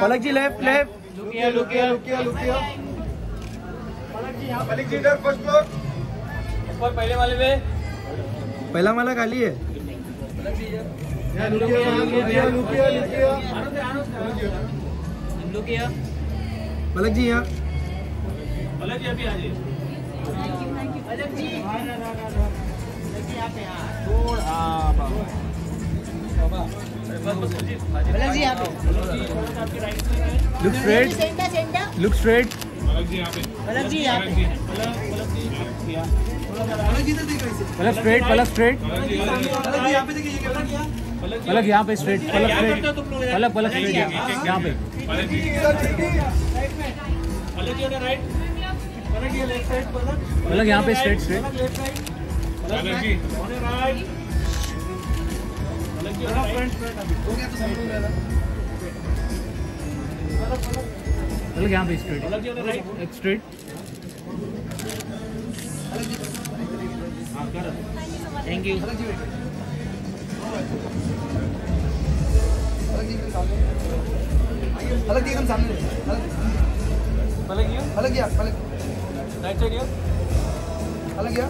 पलक जी left left लुकिया लुकिया लुकिया लुकिया। पलक जी इधर first floor ऊपर पहले वाले पे। पहला माला खाली है। लुकिया लुकिया लुकिया लुकिया। लुकिया। पलक जी यहाँ। पलक जी अभी आ जाइए। पलक जी यहाँ पे। Look straight centre centre look straight Palak ji यहाँ पे। पलक स्ट्रेट पलक स्ट्रेट पलक यहाँ पे straight Palak straight Palak Palak straight यहाँ पे पलक जी उधर राइट पलक यहाँ पे स्ट्रेट स्ट्रेट पलक यहाँ पे स्ट्रेट पलक जी उधर राइट एक स्ट्रेट थैंक यू जी एकदम सामने गया पलक। राइट साइड पलक गया।